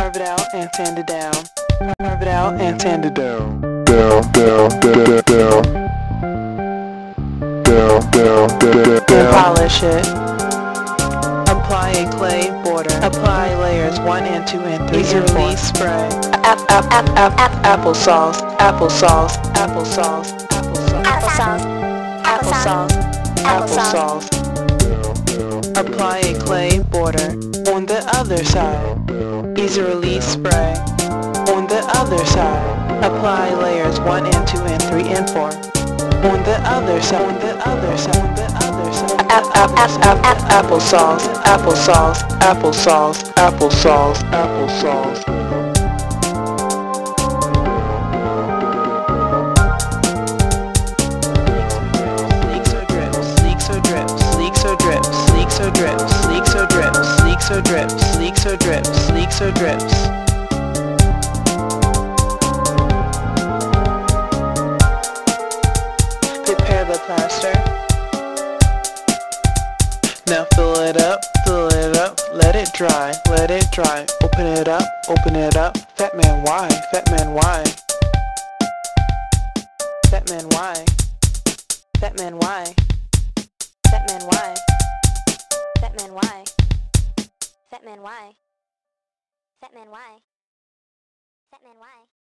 Carve it out and sand it down. Carve it out and sand it down. down, down, down, down, down, down, down, Then down. polish it. Apply a clay border. Apply layers 1 and 2 and 3 and 4. spray. Ap- ap- ap- ap- ap- applesauce. Applesauce. Applesauce. Applesauce. Applesauce. Applesauce. Applesauce. Apply a clay border on the other side. Easy release spray on the other side. Apply layers 1 and 2 and 3 and 4. On the other side, on the other side, on the other side. Ap- ap- ap- ap- ap- applesauce, applesauce, applesauce, applesauce, applesauce. Sleeks or drip, sleeks or drip, sleeks or drips. Prepare the plaster. Now fill it up, fill it up, let it dry, let it dry. Open it up, open it up. Fat man, why? Fat man, why? Fat man, why? Fat man, why? Fat man, why? Fat man, why? Fat man, why? Fat man, why? Fat man, why?